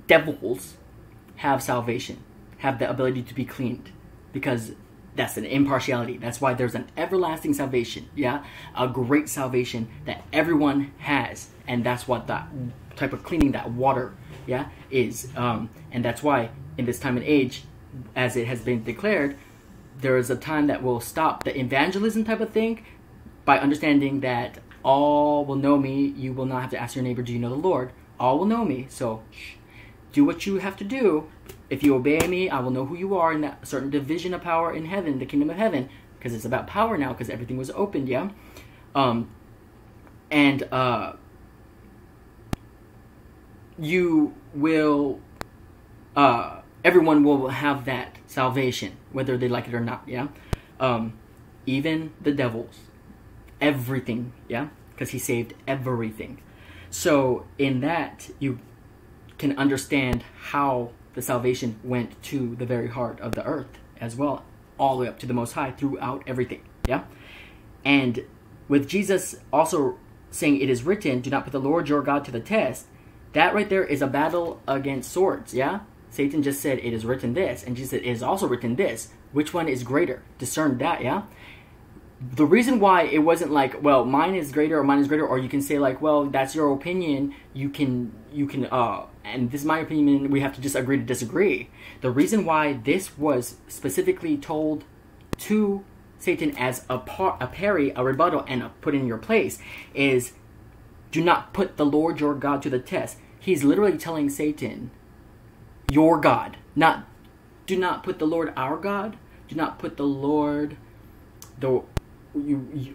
devils have salvation have the ability to be cleaned because that's an impartiality. That's why there's an everlasting salvation, yeah? A great salvation that everyone has. And that's what that type of cleaning that water, yeah, is. Um, and that's why in this time and age, as it has been declared, there is a time that will stop the evangelism type of thing by understanding that all will know me. You will not have to ask your neighbor, Do you know the Lord? All will know me. So do what you have to do if you obey me, I will know who you are in that certain division of power in heaven, the kingdom of heaven, because it's about power now, because everything was opened, yeah? Um, and uh, you will, uh, everyone will have that salvation, whether they like it or not, yeah? Um, even the devils, everything, yeah? Because he saved everything. So in that, you can understand how the salvation went to the very heart of the earth as well all the way up to the Most High throughout everything. Yeah? And with Jesus also saying, It is written, do not put the Lord your God to the test, that right there is a battle against swords. Yeah? Satan just said, It is written this. And Jesus said, It is also written this. Which one is greater? Discern that. Yeah? the reason why it wasn't like well mine is greater or mine is greater or you can say like well that's your opinion you can you can uh and this is my opinion we have to just agree to disagree the reason why this was specifically told to satan as a par a parry a rebuttal and a put in your place is do not put the lord your god to the test he's literally telling satan your god not do not put the lord our god do not put the lord the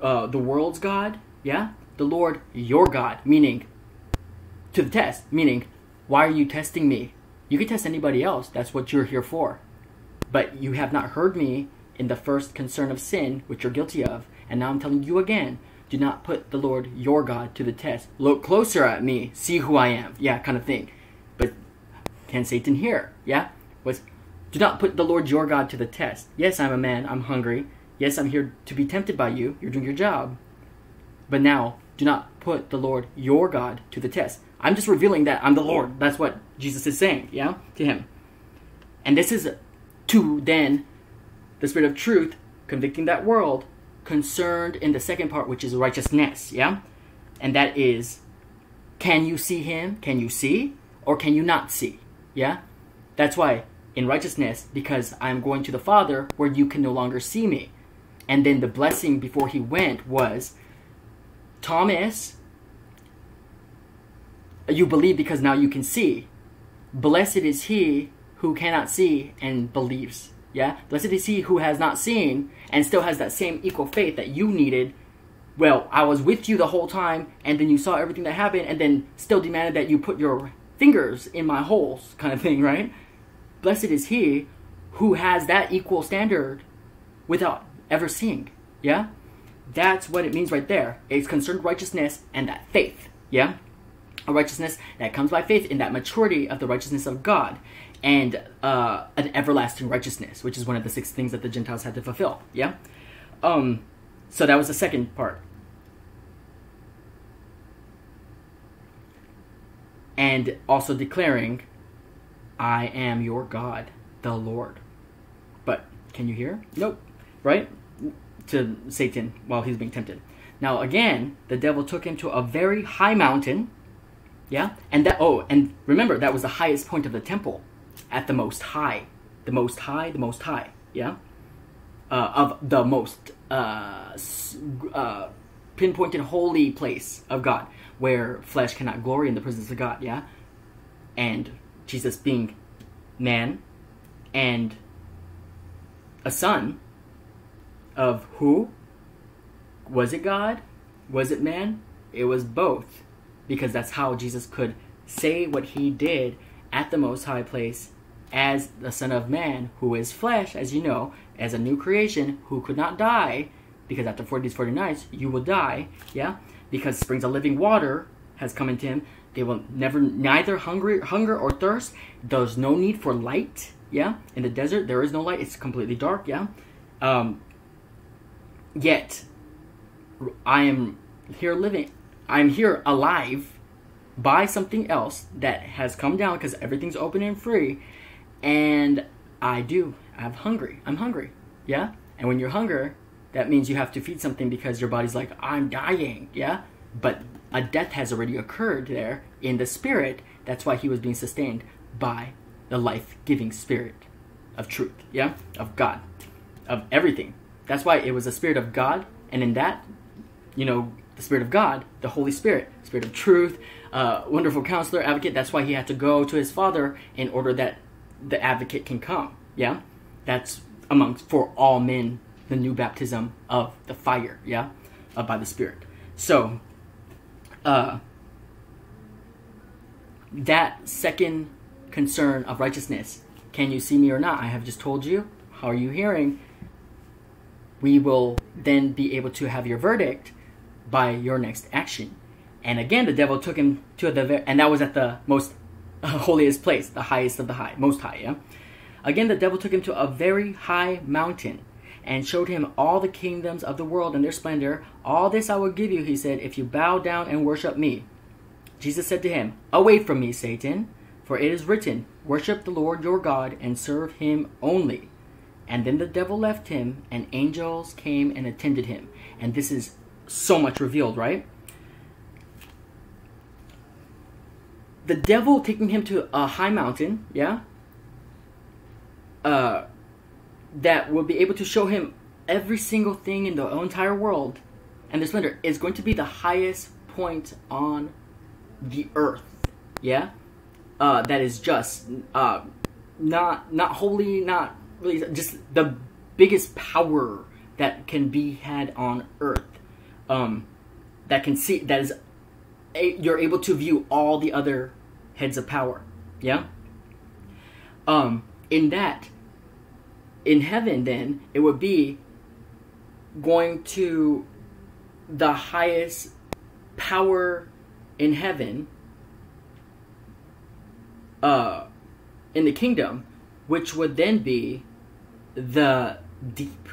uh, the world's God, yeah, the Lord your God, meaning to the test, meaning why are you testing me? You can test anybody else. That's what you're here for. But you have not heard me in the first concern of sin, which you're guilty of. And now I'm telling you again do not put the Lord your God to the test. Look closer at me, see who I am. Yeah, kind of thing. Can Satan hear? Yeah? Was do not put the Lord your God to the test. Yes, I'm a man, I'm hungry. Yes, I'm here to be tempted by you. You're doing your job. But now, do not put the Lord your God to the test. I'm just revealing that I'm the Lord. That's what Jesus is saying, yeah, to him. And this is to then the Spirit of truth convicting that world concerned in the second part, which is righteousness, yeah? And that is can you see him? Can you see? Or can you not see? Yeah? That's why in righteousness, because I'm going to the Father where you can no longer see me. And then the blessing before he went was Thomas, you believe because now you can see. Blessed is he who cannot see and believes. Yeah? Blessed is he who has not seen and still has that same equal faith that you needed. Well, I was with you the whole time, and then you saw everything that happened, and then still demanded that you put your fingers in my holes, kind of thing, right? Blessed is he who has that equal standard without ever seeing. Yeah? That's what it means right there. It's concerned righteousness and that faith. Yeah? A righteousness that comes by faith in that maturity of the righteousness of God and uh, an everlasting righteousness, which is one of the six things that the Gentiles had to fulfill. Yeah? Um, so that was the second part. And also declaring, I am your God, the Lord. But can you hear? Nope. Right? to Satan while he's being tempted. Now again, the devil took him to a very high mountain. Yeah? And that oh, and remember that was the highest point of the temple at the most high. The most high, the most high. Yeah? Uh, of the most uh, uh, pinpointed holy place of God, where flesh cannot glory in the presence of God, yeah? And Jesus being man and a son, of who? Was it God? Was it man? It was both. Because that's how Jesus could say what he did at the most high place as the Son of Man, who is flesh, as you know, as a new creation, who could not die, because after 40 days, 40 nights, you will die, yeah? Because springs of living water has come into him. They will never, neither hungry, hunger or thirst. There's no need for light, yeah? In the desert, there is no light. It's completely dark, yeah? Um, Yet, I am here living, I'm here alive by something else that has come down because everything's open and free. And I do. I'm hungry. I'm hungry. Yeah? And when you're hungry, that means you have to feed something because your body's like, I'm dying. Yeah? But a death has already occurred there in the spirit. That's why he was being sustained by the life giving spirit of truth. Yeah? Of God. Of everything. That's why it was the Spirit of God, and in that, you know, the Spirit of God, the Holy Spirit, Spirit of truth, uh, wonderful counselor, advocate. That's why he had to go to his Father in order that the advocate can come. Yeah? That's amongst, for all men, the new baptism of the fire, yeah? Uh, by the Spirit. So, uh, that second concern of righteousness, can you see me or not? I have just told you. How are you hearing? we will then be able to have your verdict by your next action. And again, the devil took him to the, and that was at the most holiest place, the highest of the high, most high, yeah? Again, the devil took him to a very high mountain and showed him all the kingdoms of the world and their splendor. All this I will give you, he said, if you bow down and worship me. Jesus said to him, Away from me, Satan, for it is written, Worship the Lord your God and serve him only. And then the devil left him, and angels came and attended him. And this is so much revealed, right? The devil taking him to a high mountain, yeah? Uh, that will be able to show him every single thing in the entire world and the splendor is going to be the highest point on the earth. Yeah? Uh, that is just uh, not not holy not really just the biggest power that can be had on earth. Um, that can see that is a, you're able to view all the other heads of power. Yeah? Um in that in heaven then it would be going to the highest power in heaven uh in the kingdom which would then be the deep.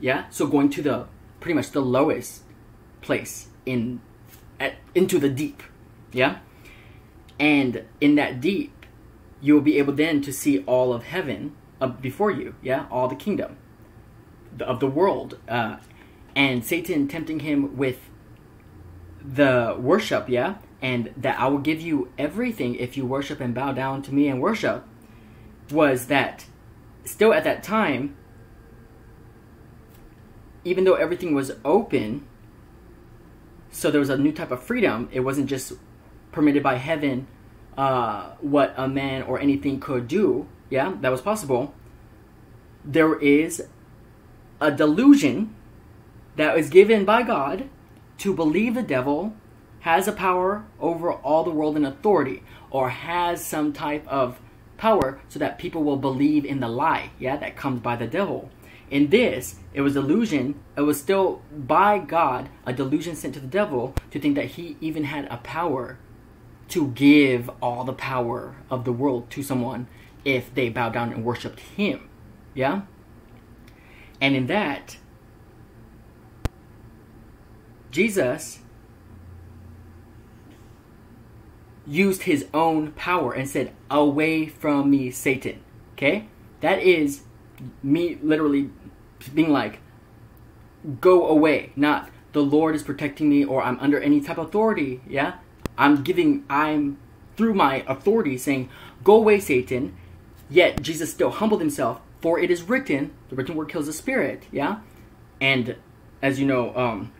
Yeah? So going to the pretty much the lowest place in at, into the deep. Yeah? And in that deep you will be able then to see all of heaven up before you, yeah, all the kingdom of the world, uh, and Satan tempting him with the worship, yeah, and that I will give you everything if you worship and bow down to me and worship, was that still at that time, even though everything was open, so there was a new type of freedom. It wasn't just permitted by heaven uh, what a man or anything could do yeah, that was possible. There is a delusion that was given by God to believe the devil has a power over all the world and authority, or has some type of power so that people will believe in the lie, yeah, that comes by the devil. In this, it was delusion, it was still by God, a delusion sent to the devil to think that he even had a power to give all the power of the world to someone if they bowed down and worshiped him. Yeah? And in that, Jesus used his own power and said, Away from me, Satan. Okay? That is me literally being like, Go away. Not the Lord is protecting me or I'm under any type of authority. Yeah? I'm giving, I'm through my authority saying, Go away, Satan. Yet Jesus still humbled himself, for it is written, the written word kills the spirit, yeah? And as you know, um,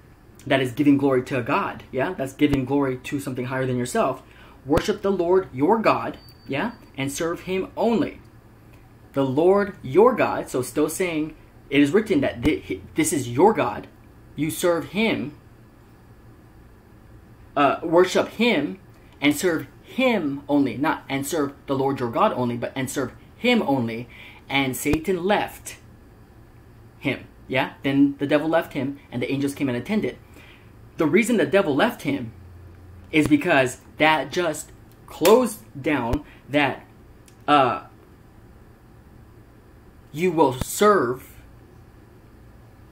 that is giving glory to God, yeah? That's giving glory to something higher than yourself. Worship the Lord your God, yeah? And serve him only. The Lord your God, so still saying, it is written that this is your God. You serve him, uh, worship him, and serve him only, not and serve the Lord your God only, but and serve him only, and Satan left him. Yeah? Then the devil left him, and the angels came and attended. The reason the devil left him is because that just closed down that uh, you will serve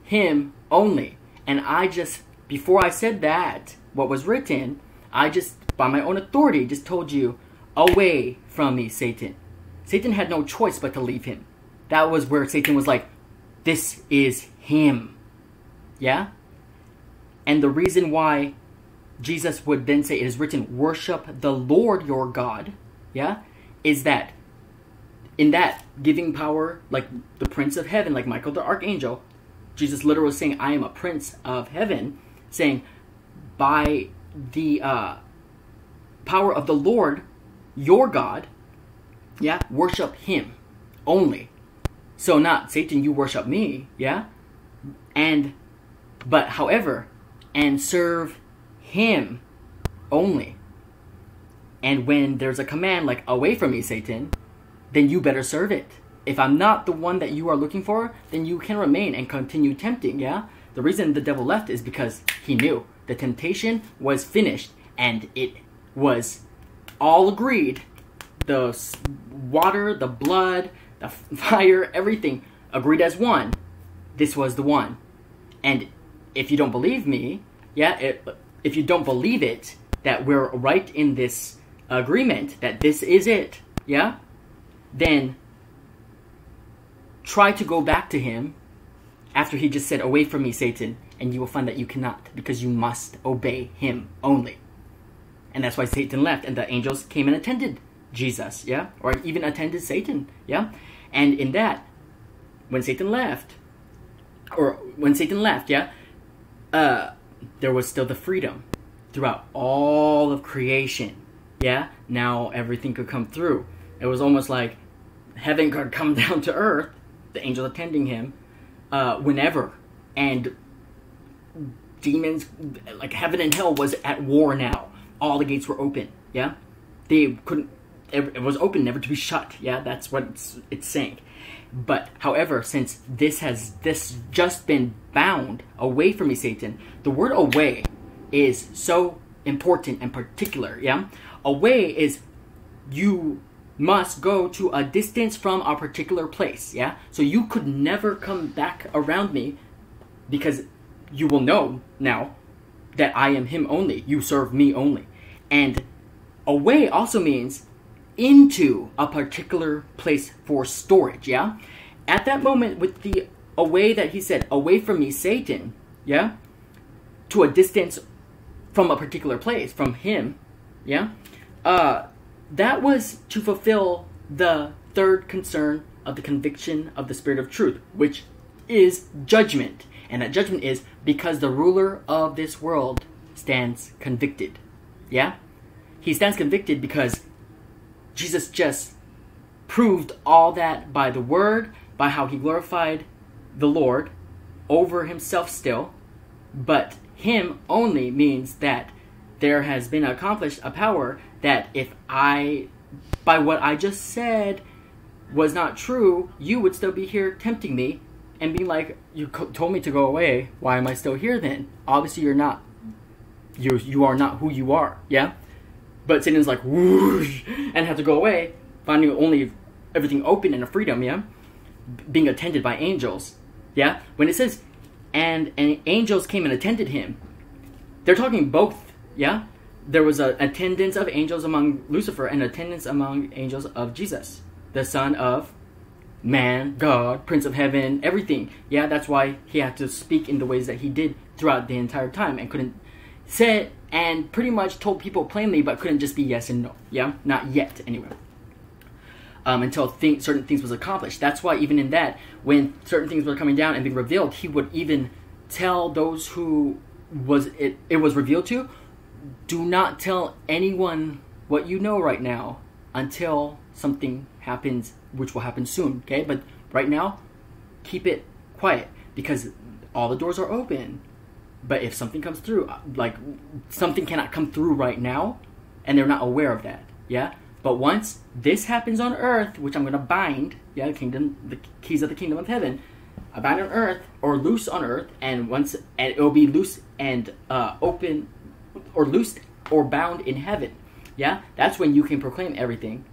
him only. And I just, before I said that, what was written, I just, by my own authority, just told you, away from me, Satan. Satan had no choice but to leave him. That was where Satan was like, this is him. Yeah? And the reason why Jesus would then say it is written, worship the Lord your God, yeah, is that in that giving power, like the Prince of Heaven, like Michael the Archangel, Jesus literally saying, I am a Prince of Heaven, saying, by the uh, power of the Lord your God, yeah, worship him only. So not Satan, you worship me, yeah? And but however, and serve him only. And when there's a command like away from me, Satan, then you better serve it. If I'm not the one that you are looking for, then you can remain and continue tempting, yeah? The reason the devil left is because he knew the temptation was finished and it was all agreed the water, the blood, the fire, everything agreed as one. this was the one. And if you don't believe me, yeah, it, if you don't believe it, that we're right in this agreement, that this is it, yeah, then try to go back to him after he just said, Away from me, Satan, and you will find that you cannot, because you must obey him only. And that's why Satan left, and the angels came and attended Jesus, yeah, or even attended Satan, yeah. And in that, when Satan left, or when Satan left, yeah, uh, there was still the freedom throughout all of creation. Yeah, now everything could come through. It was almost like heaven could come down to earth, the angel attending him, uh, whenever, and demons, like heaven and hell, was at war now. All the gates were open. Yeah, they couldn't. It was open, never to be shut. Yeah, that's what it's, it's saying. But however, since this has this just been bound away from me, Satan, the word away is so important and particular. Yeah, away is you must go to a distance from a particular place. Yeah, so you could never come back around me because you will know now that I am Him only. You serve me only, and away also means into a particular place for storage, yeah? At that moment, with the away that he said, away from me, Satan, yeah? To a distance from a particular place, from him, yeah? Uh, that was to fulfill the third concern of the conviction of the Spirit of truth, which is judgment. And that judgment is because the ruler of this world stands convicted. Yeah? He stands convicted because Jesus just proved all that by the word, by how he glorified the Lord over himself still, but him only means that there has been accomplished a power that if I, by what I just said, was not true, you would still be here tempting me and being like, you told me to go away. Why am I still here then? Obviously, you're not. You you are not who you are. Yeah. But Satan's like whoosh and have to go away, finding only everything open and a freedom, yeah? Being attended by angels. Yeah? When it says and and angels came and attended him, they're talking both, yeah? There was an attendance of angels among Lucifer and attendance among angels of Jesus, the son of man, God, Prince of Heaven, everything. Yeah, that's why he had to speak in the ways that he did throughout the entire time and couldn't say and pretty much told people plainly, but couldn't just be yes and no. Yeah, not yet anyway. Um, until th- certain things was accomplished. That's why even in that, when certain things were coming down and being revealed, he would even tell those who was it, it was revealed to, do not tell anyone what you know right now until something happens, which will happen soon. Okay, but right now, keep it quiet because all the doors are open but if something comes through, uh, like something cannot come through right now, and they're not aware of that, yeah. But once this happens on earth, which I'm gonna bind, yeah, the kingdom, the keys of the kingdom of heaven, I bind on earth or loose on earth, and once and it will be loose and uh, open, or loosed or bound in heaven, yeah. That's when you can proclaim everything,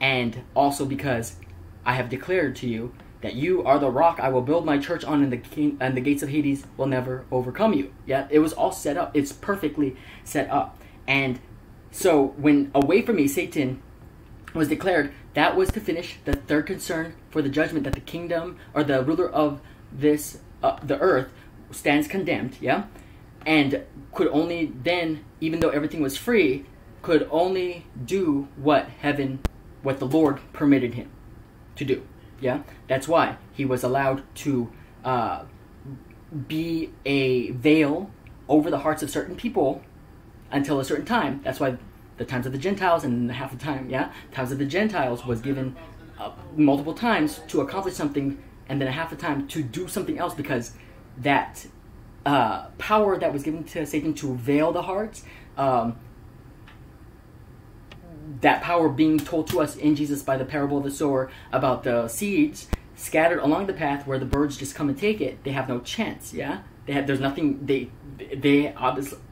and also because I have declared to you that you are the rock I will build my church on, and the king, and the gates of Hades will never overcome you. Yeah, it was all set up. It's perfectly set up. And so when away from me, Satan was declared, that was to finish the third concern for the judgment that the kingdom or the ruler of this uh, the earth stands condemned. Yeah, and could only then, even though everything was free, could only do what heaven, what the Lord permitted him to do. Yeah, that's why he was allowed to uh, be a veil over the hearts of certain people until a certain time. That's why the times of the Gentiles and half the time, yeah, times of the Gentiles was given uh, multiple times to accomplish something, and then a half the time to do something else because that uh, power that was given to Satan to veil the hearts. Um, that power being told to us in Jesus by the parable of the sower about the seeds scattered along the path where the birds just come and take it, they have no chance. Yeah, they have. There's nothing. They they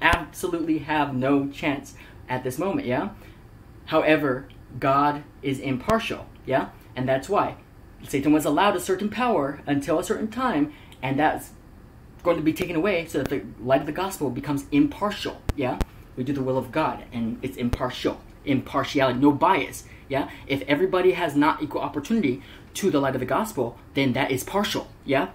absolutely have no chance at this moment. Yeah. However, God is impartial. Yeah, and that's why Satan was allowed a certain power until a certain time, and that's going to be taken away so that the light of the gospel becomes impartial. Yeah, we do the will of God, and it's impartial, impartiality, no bias. Yeah, if everybody has not equal opportunity to the light of the gospel, then that is partial. Yeah,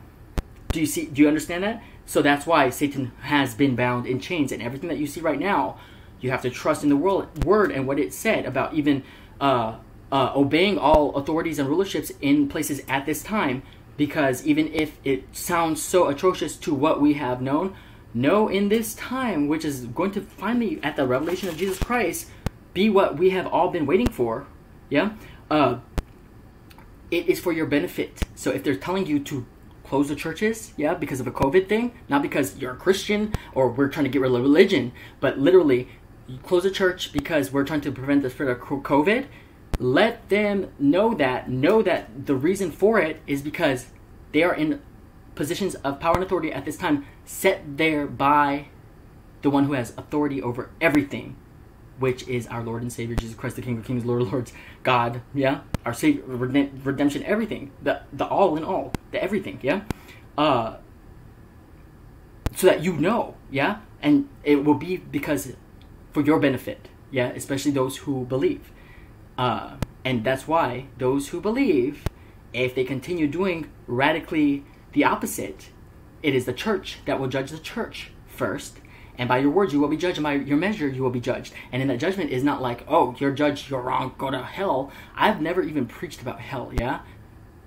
do you see? Do you understand that? So that's why Satan has been bound in chains, and everything that you see right now, you have to trust in the world, word and what it said about even uh, uh, obeying all authorities and rulerships in places at this time. Because even if it sounds so atrocious to what we have known, know in this time, which is going to finally, at the revelation of Jesus Christ, be what we have all been waiting for. Yeah, uh, it is for your benefit. So if they're telling you to close the churches, yeah, because of a COVID thing, not because you're a Christian or we're trying to get rid of religion, but literally you close the church because we're trying to prevent the spread of COVID. Let them know that, know that the reason for it is because they are in positions of power and authority at this time, set there by the one who has authority over everything, which is our Lord and Savior Jesus Christ, the King of Kings, Lord of Lords, God, yeah, our Savior, redemption, everything, the the all in all, the everything, yeah, uh, so that you know, yeah, and it will be because for your benefit, yeah, especially those who believe, uh, and that's why those who believe, if they continue doing radically the opposite, it is the church that will judge the church first and by your words you will be judged, and by your measure you will be judged. And in that judgment is not like, oh, you're judged, you're wrong, go to hell. I've never even preached about hell, yeah?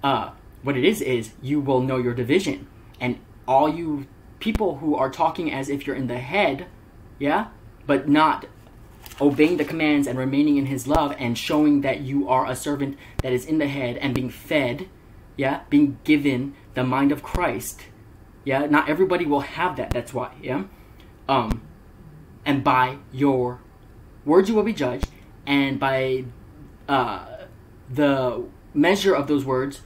Uh, what it is is you will know your division. And all you people who are talking as if you're in the head, yeah, but not obeying the commands and remaining in his love and showing that you are a servant that is in the head and being fed, yeah, being given the mind of Christ. Yeah, not everybody will have that. That's why, yeah. Um, and by your words you will be judged, and by uh, the measure of those words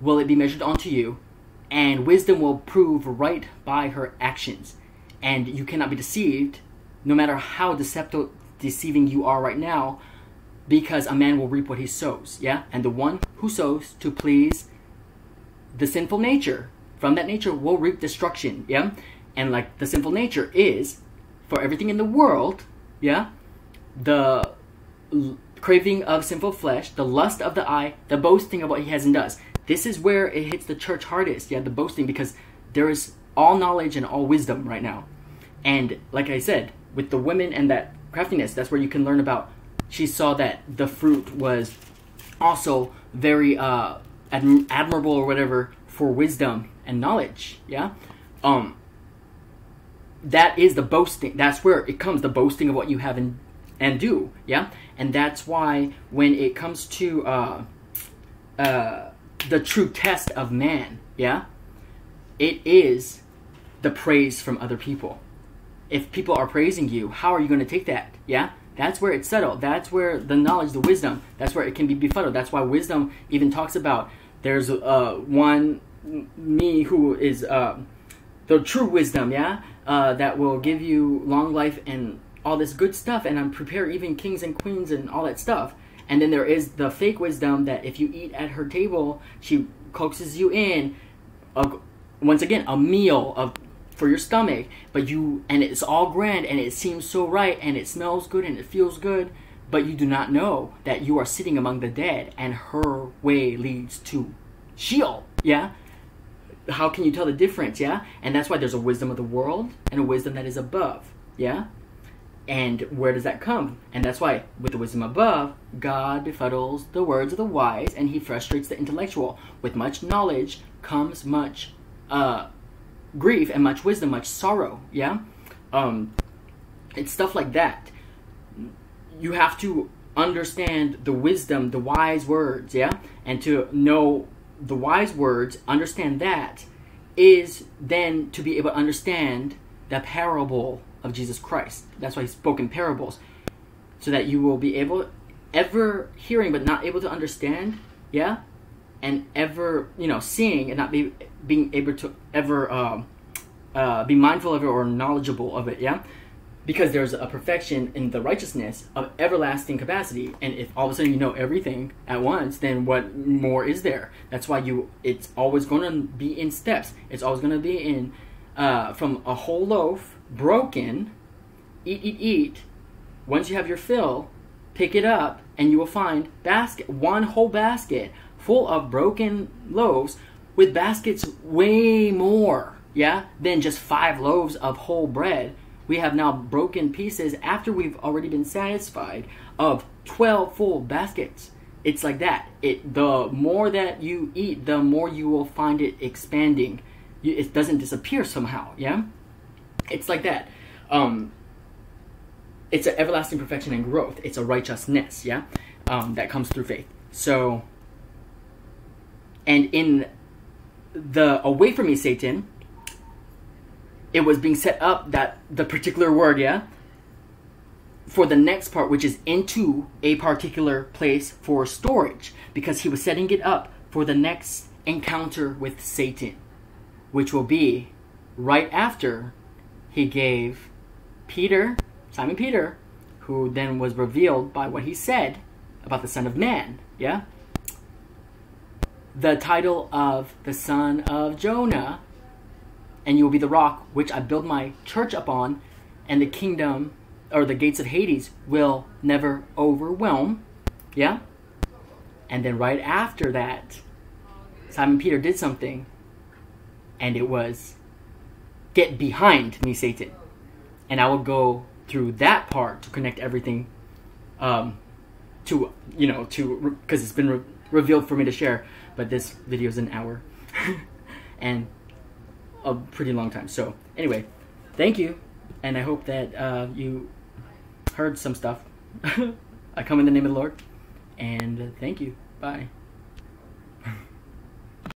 will it be measured onto you, and wisdom will prove right by her actions. And you cannot be deceived, no matter how deceptive, deceiving you are right now, because a man will reap what he sows. Yeah? And the one who sows to please the sinful nature, from that nature will reap destruction. Yeah? And like the sinful nature is for everything in the world yeah the craving of sinful flesh the lust of the eye the boasting of what he has and does. This is where it hits the church hardest yeah the boasting because there is all knowledge and all wisdom right now. And like i said with the women and that craftiness that's where you can learn about she saw that the fruit was also very uh adm- admirable or whatever for wisdom and knowledge yeah? Um that is the boasting. That's where it comes the boasting of what you have and and do. Yeah, and that's why when it comes to uh, uh, the true test of man, yeah, it is the praise from other people. If people are praising you, how are you going to take that? Yeah, that's where it's settled. That's where the knowledge, the wisdom, that's where it can be befuddled. That's why wisdom even talks about there's uh, one me who is uh, the true wisdom, yeah, uh, that will give you long life and all this good stuff, and I'm prepare even kings and queens and all that stuff. And then there is the fake wisdom that if you eat at her table, she coaxes you in. A, once again, a meal of for your stomach, but you and it's all grand and it seems so right and it smells good and it feels good, but you do not know that you are sitting among the dead and her way leads to Sheol. Yeah, how can you tell the difference? Yeah, and that's why there's a wisdom of the world and a wisdom that is above. Yeah, and where does that come? And that's why with the wisdom above, God befuddles the words of the wise, and He frustrates the intellectual. With much knowledge comes much uh, grief and much wisdom, much sorrow. Yeah, um, it's stuff like that. You have to understand the wisdom, the wise words, yeah, and to know the wise words, understand that, is then to be able to understand the parable of Jesus Christ. That's why he spoke in parables. So that you will be able, ever hearing but not able to understand, yeah? And ever, you know, seeing and not be being able to ever um, uh, be mindful of it or knowledgeable of it, yeah? Because there's a perfection in the righteousness of everlasting capacity. And if all of a sudden you know everything at once then what more is there? That's why you it's always going to be in steps. It's always going to be in uh, from a whole loaf broken eat eat eat. Once you have your fill pick it up and you will find basket one whole basket full of broken loaves with baskets way more yeah than just five loaves of whole bread we have now broken pieces after we've already been satisfied of 12 full baskets. It's like that. It the more that you eat, the more you will find it expanding. it doesn't disappear somehow. Yeah, it's like that. Um, it's an everlasting perfection and growth. It's a righteousness. Yeah, um, that comes through faith. So, and in the away from me, Satan it was being set up that the particular word, yeah, for the next part, which is into a particular place for storage, because he was setting it up for the next encounter with Satan, which will be right after he gave Peter, Simon Peter, who then was revealed by what he said about the Son of Man, yeah? The title of the Son of Jonah and you will be the rock which I build my church upon, and the kingdom or the gates of Hades will never overwhelm. Yeah? And then right after that, Simon Peter did something, and it was get behind me, Satan. And I will go through that part to connect everything um, to, you know, to, because it's been re- revealed for me to share, but this video is an hour. and a pretty long time. So anyway, thank you, and I hope that uh, you heard some stuff. I come in the name of the Lord, and thank you. Bye.